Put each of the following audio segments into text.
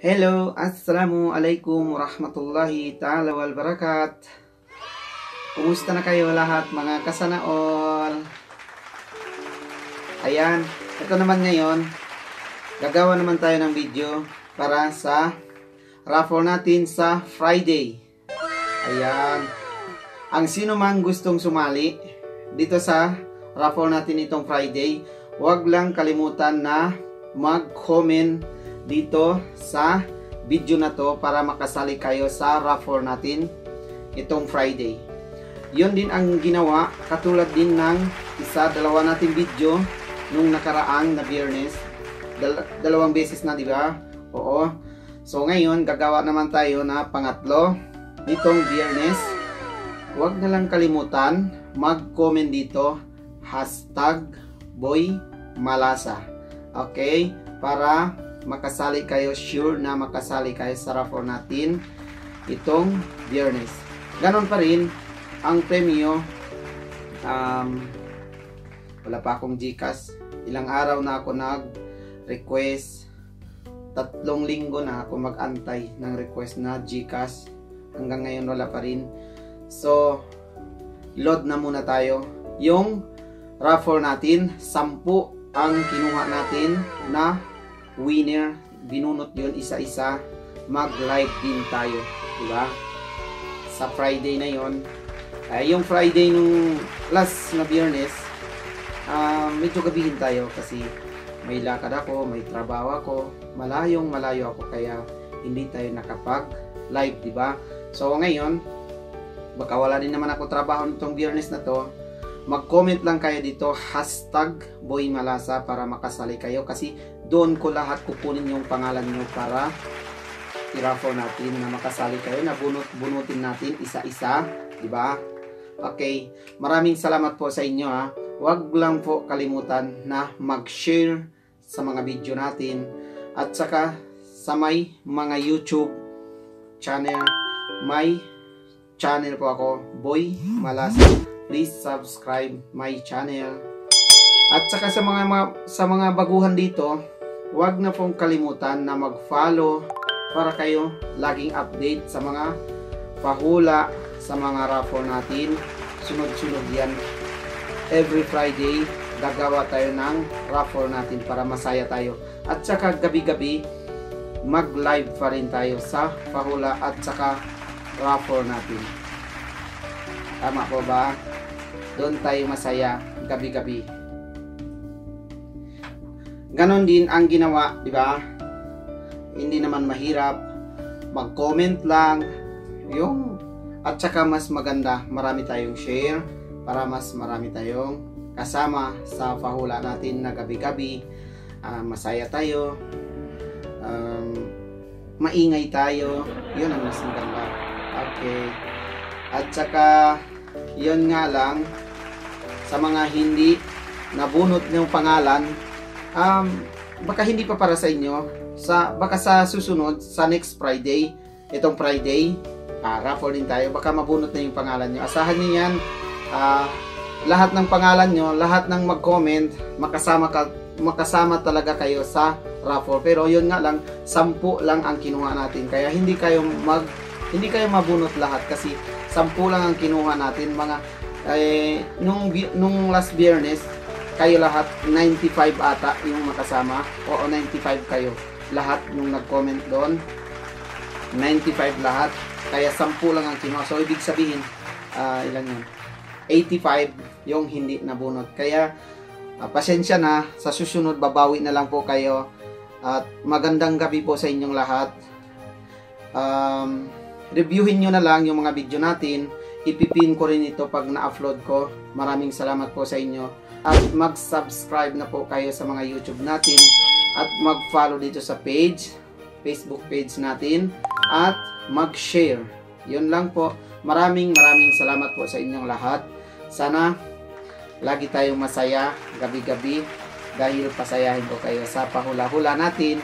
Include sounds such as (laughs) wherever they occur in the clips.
Hello, Assalamu alaikum warahmatullahi ta'ala wal barakat. Kumusta na kayo lahat mga kasanaol? Ayan, ito naman ngayon, gagawa naman tayo ng video para sa raffle natin sa Friday. Ayan, ang sino man gustong sumali dito sa raffle natin itong Friday, huwag lang kalimutan na mag-comment dito sa video na to para makasali kayo sa raffle natin itong Friday. Yun din ang ginawa, katulad din ng isa, dalawa natin video nung nakaraang na biyernes. Dal dalawang beses na, di ba? Oo. So ngayon, gagawa naman tayo na pangatlo nitong biyernes. Huwag na lang kalimutan mag-comment dito hashtag boy malasa. Okay? Para makasali kayo, sure na makasali kayo sa raffle natin itong biyernes. Ganon pa rin, ang premyo, um, wala pa akong Gcash. Ilang araw na ako nag-request. Tatlong linggo na ako mag-antay ng request na Gcash. Hanggang ngayon wala pa rin. So, load na muna tayo. Yung raffle natin, 10 ang kinuha natin na winner. Binunot yun isa-isa. Mag-live din tayo. Diba? Sa Friday na yon ay yung Friday nung last na biyernes, uh, medyo gabihin tayo kasi may lakad ako, may trabaho ako, malayong malayo ako kaya hindi tayo nakapag live, di ba? So ngayon, baka wala din naman ako trabaho nitong biyernes na to, mag-comment lang kayo dito, hashtag Boy Malasa para makasali kayo kasi doon ko lahat kukunin yung pangalan nyo para i-raffle natin na makasali kayo na bunot bunutin natin isa-isa, di ba? Okay, maraming salamat po sa inyo ha. Huwag lang po kalimutan na mag-share sa mga video natin at saka sa may mga YouTube channel, may channel po ako, Boy Malasa. Please subscribe my channel. At saka sa mga, mga sa mga baguhan dito, huwag na pong kalimutan na mag-follow para kayo laging update sa mga pahula sa mga raffle natin. Sunod-sunod yan. Every Friday, gagawa tayo ng raffle natin para masaya tayo. At saka gabi-gabi, mag-live pa rin tayo sa pahula at saka raffle natin. Tama po ba? Doon tayo masaya gabi-gabi. Ganon din ang ginawa, di ba? Hindi naman mahirap. Mag-comment lang. Yung at saka mas maganda, marami tayong share para mas marami tayong kasama sa pahula natin na gabi-gabi. Uh, masaya tayo. Um, maingay tayo. Yun ang mas maganda. Okay. At saka, yun nga lang, sa mga hindi nabunot ng pangalan, um, baka hindi pa para sa inyo, sa, baka sa susunod, sa next Friday, itong Friday, uh, raffle din tayo. Baka mabunot na yung pangalan nyo. Asahan nyo yan. Uh, lahat ng pangalan nyo, lahat ng mag-comment, makasama, ka, makasama talaga kayo sa raffle. Pero yun nga lang, sampu lang ang kinuha natin. Kaya hindi kayo mag hindi kayo mabunot lahat kasi sampu lang ang kinuha natin mga eh, nung nung last biyernes kayo lahat 95 ata yung makasama. Oo 95 kayo. Lahat nung nag-comment doon. 95 lahat. Kaya 10 lang ang kinuha. So ibig sabihin uh, ilan yun? 85 yung hindi nabunot. Kaya uh, pasensya na. Sa susunod babawi na lang po kayo. At magandang gabi po sa inyong lahat. Um, reviewin nyo na lang yung mga video natin. Ipipin ko rin ito pag na-upload ko. Maraming salamat po sa inyo. At mag-subscribe na po kayo sa mga YouTube natin. At mag-follow dito sa page, Facebook page natin. At mag-share. Yun lang po. Maraming maraming salamat po sa inyong lahat. Sana lagi tayong masaya gabi-gabi dahil pasayahin ko kayo sa pahula-hula natin.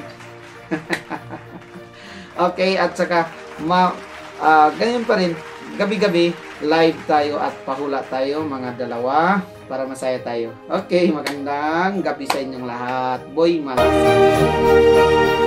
(laughs) okay, at saka ma uh, ganyan pa rin, gabi-gabi, live tayo at pahula tayo mga dalawa para masaya tayo. Okay, magandang gabi sa inyong lahat. Boy Malasa.